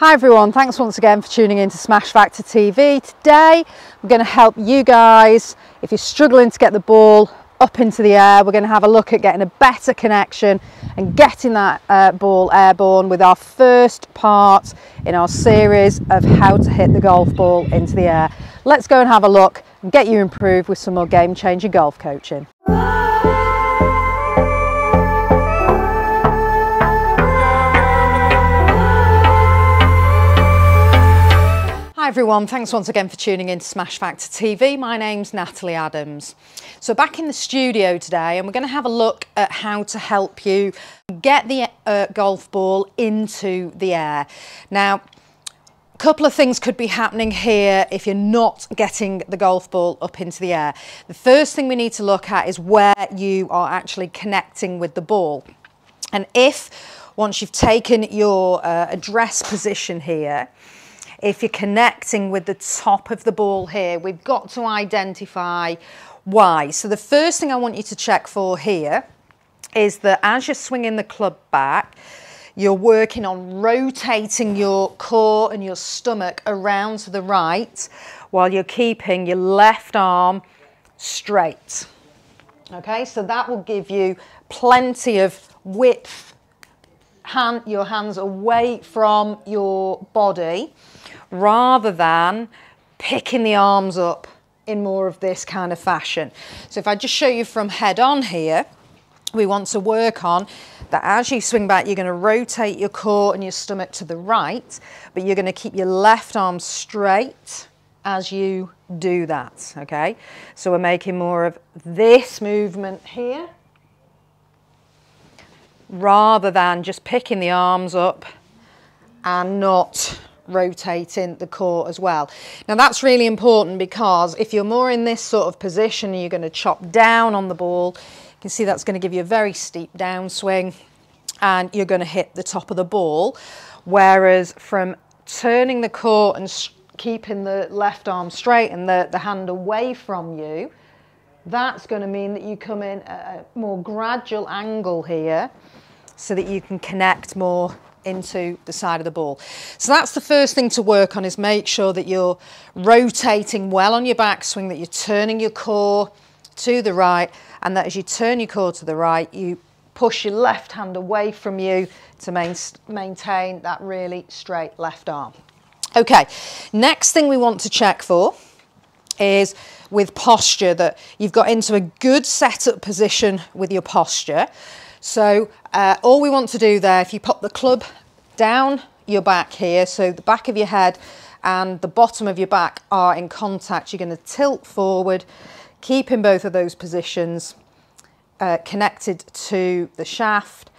Hi everyone, thanks once again for tuning in to Smash Factor TV. Today we're going to help you guys, if you're struggling to get the ball up into the air, we're going to have a look at getting a better connection and getting that uh, ball airborne with our first part in our series of how to hit the golf ball into the air. Let's go and have a look and get you improved with some more game-changing golf coaching. Hi everyone, thanks once again for tuning in to Smash Factor TV. My name's Natalie Adams. So back in the studio today and we're going to have a look at how to help you get the uh, golf ball into the air. Now, a couple of things could be happening here if you're not getting the golf ball up into the air. The first thing we need to look at is where you are actually connecting with the ball. And if once you've taken your uh, address position here, if you're connecting with the top of the ball here, we've got to identify why. So the first thing I want you to check for here is that as you're swinging the club back, you're working on rotating your core and your stomach around to the right while you're keeping your left arm straight. Okay, so that will give you plenty of width, hand, your hands away from your body rather than picking the arms up in more of this kind of fashion. So if I just show you from head on here, we want to work on that as you swing back, you're going to rotate your core and your stomach to the right, but you're going to keep your left arm straight as you do that, okay? So we're making more of this movement here rather than just picking the arms up and not rotating the core as well. Now that's really important because if you're more in this sort of position you're going to chop down on the ball, you can see that's going to give you a very steep downswing and you're going to hit the top of the ball. Whereas from turning the core and keeping the left arm straight and the, the hand away from you, that's going to mean that you come in at a more gradual angle here so that you can connect more into the side of the ball. So that's the first thing to work on is make sure that you're rotating well on your backswing, that you're turning your core to the right and that as you turn your core to the right, you push your left hand away from you to main, maintain that really straight left arm. Okay, next thing we want to check for is with posture that you've got into a good setup position with your posture. So uh, all we want to do there, if you pop the club down your back here, so the back of your head and the bottom of your back are in contact, you're going to tilt forward, keep in both of those positions, uh, connected to the shaft,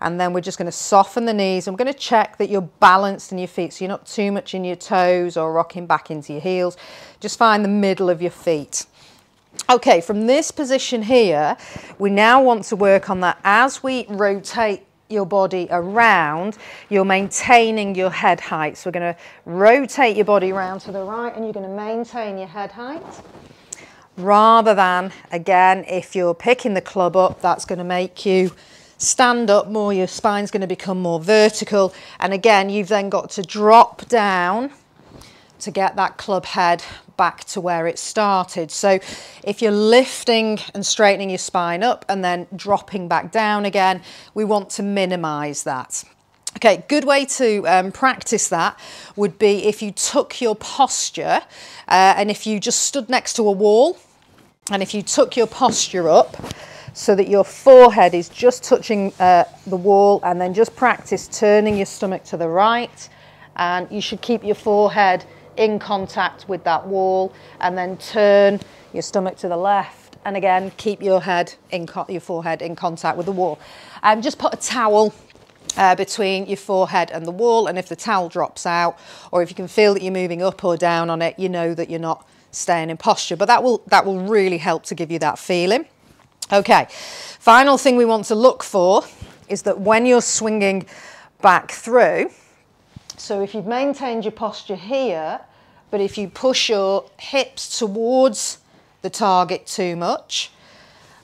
and then we're just going to soften the knees. I'm going to check that you're balanced in your feet, so you're not too much in your toes or rocking back into your heels. Just find the middle of your feet. Okay, from this position here, we now want to work on that as we rotate your body around, you're maintaining your head height. So we're going to rotate your body around to the right and you're going to maintain your head height. Rather than, again, if you're picking the club up, that's going to make you stand up more, your spine's going to become more vertical. And again, you've then got to drop down to get that club head back to where it started. So if you're lifting and straightening your spine up and then dropping back down again, we want to minimize that. Okay, good way to um, practice that would be if you took your posture uh, and if you just stood next to a wall and if you took your posture up so that your forehead is just touching uh, the wall and then just practice turning your stomach to the right and you should keep your forehead in contact with that wall and then turn your stomach to the left and again keep your head in your forehead in contact with the wall. And um, just put a towel uh, between your forehead and the wall and if the towel drops out or if you can feel that you're moving up or down on it you know that you're not staying in posture but that will that will really help to give you that feeling. Okay, final thing we want to look for is that when you're swinging back through so if you've maintained your posture here, but if you push your hips towards the target too much,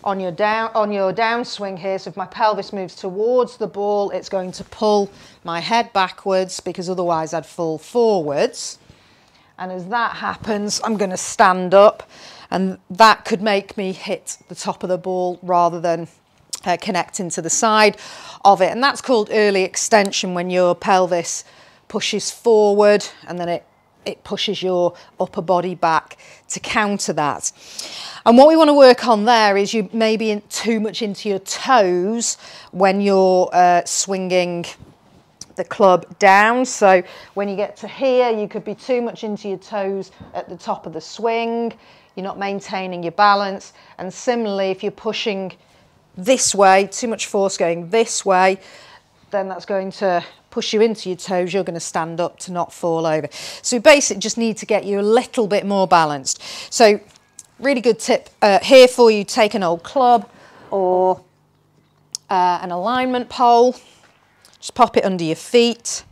on your down on your downswing here. So if my pelvis moves towards the ball, it's going to pull my head backwards because otherwise I'd fall forwards. And as that happens, I'm going to stand up and that could make me hit the top of the ball rather than uh, connecting to the side of it. And that's called early extension when your pelvis pushes forward and then it, it pushes your upper body back to counter that. And what we want to work on there is you maybe in too much into your toes when you're uh, swinging the club down. So when you get to here, you could be too much into your toes at the top of the swing. You're not maintaining your balance. And similarly, if you're pushing this way, too much force going this way, then that's going to push you into your toes. You're going to stand up to not fall over. So basically just need to get you a little bit more balanced. So really good tip uh, here for you. Take an old club or uh, an alignment pole just pop it under your feet.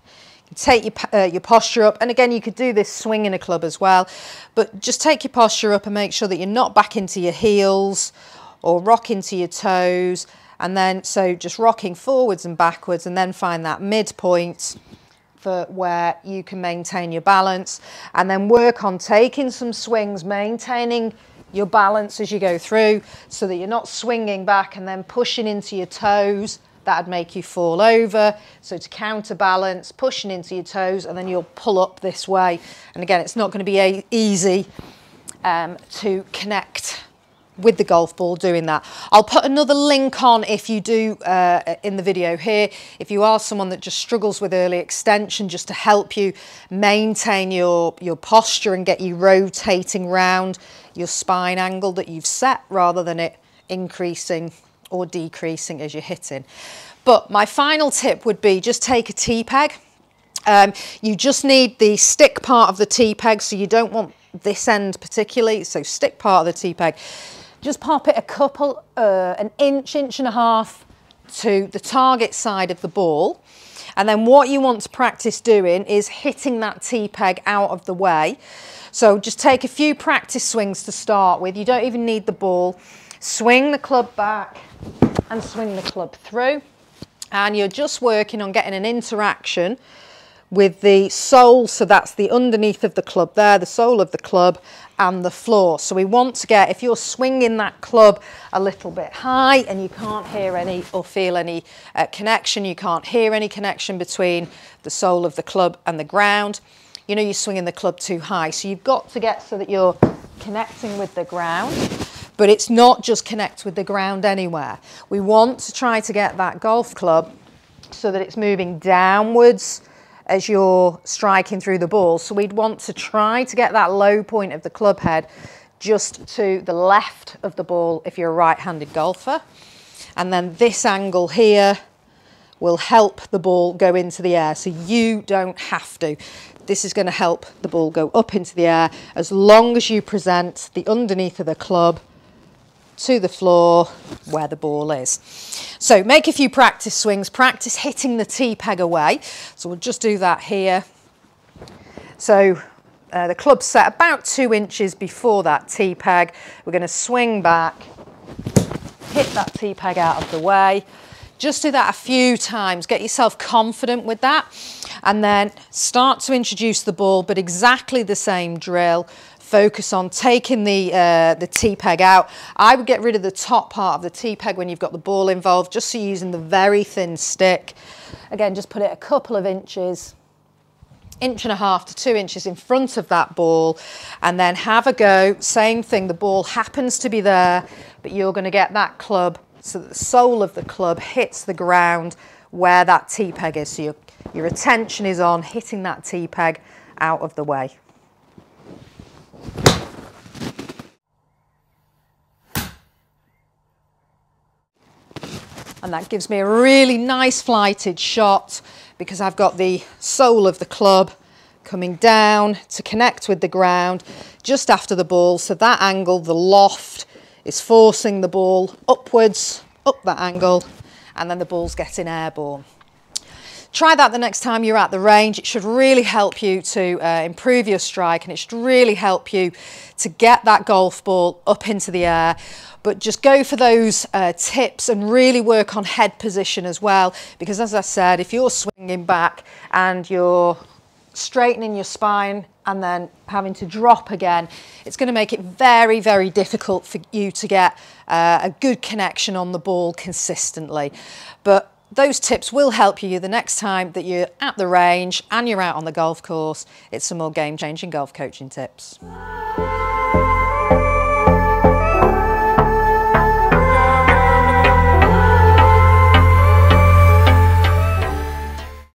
take your, uh, your posture up. And again, you could do this swinging a club as well. But just take your posture up and make sure that you're not back into your heels or rock into your toes. And then, so just rocking forwards and backwards and then find that midpoint for where you can maintain your balance and then work on taking some swings, maintaining your balance as you go through so that you're not swinging back and then pushing into your toes that'd make you fall over. So to counterbalance, pushing into your toes, and then you'll pull up this way. And again, it's not going to be easy um, to connect with the golf ball doing that. I'll put another link on if you do uh, in the video here. If you are someone that just struggles with early extension, just to help you maintain your, your posture and get you rotating round your spine angle that you've set rather than it increasing or decreasing as you're hitting. But my final tip would be just take a T-peg. Um, you just need the stick part of the T-peg, so you don't want this end particularly, so stick part of the T-peg. Just pop it a couple, uh, an inch, inch and a half to the target side of the ball. And then what you want to practice doing is hitting that T-peg out of the way. So just take a few practice swings to start with. You don't even need the ball. Swing the club back and swing the club through. And you're just working on getting an interaction with the sole, so that's the underneath of the club there, the sole of the club and the floor. So we want to get, if you're swinging that club a little bit high and you can't hear any or feel any uh, connection, you can't hear any connection between the sole of the club and the ground, you know you're swinging the club too high. So you've got to get so that you're connecting with the ground but it's not just connect with the ground anywhere. We want to try to get that golf club so that it's moving downwards as you're striking through the ball. So we'd want to try to get that low point of the club head just to the left of the ball if you're a right-handed golfer. And then this angle here will help the ball go into the air. So you don't have to. This is going to help the ball go up into the air as long as you present the underneath of the club to the floor where the ball is. So make a few practice swings, practice hitting the T-peg away. So we'll just do that here. So uh, the club's set about two inches before that T-peg. We're going to swing back, hit that T-peg out of the way. Just do that a few times, get yourself confident with that and then start to introduce the ball, but exactly the same drill focus on taking the, uh, the T-peg out. I would get rid of the top part of the T-peg when you've got the ball involved, just so you're using the very thin stick. Again, just put it a couple of inches, inch and a half to two inches in front of that ball and then have a go. Same thing, the ball happens to be there, but you're going to get that club so that the sole of the club hits the ground where that T-peg is. So your, your attention is on hitting that T-peg out of the way. And that gives me a really nice flighted shot because I've got the sole of the club coming down to connect with the ground just after the ball. So that angle, the loft, is forcing the ball upwards, up that angle, and then the ball's getting airborne. Try that the next time you're at the range. It should really help you to uh, improve your strike and it should really help you to get that golf ball up into the air. But just go for those uh, tips and really work on head position as well. Because as I said, if you're swinging back and you're straightening your spine and then having to drop again, it's going to make it very, very difficult for you to get uh, a good connection on the ball consistently. But those tips will help you the next time that you're at the range and you're out on the golf course. It's some more game-changing golf coaching tips.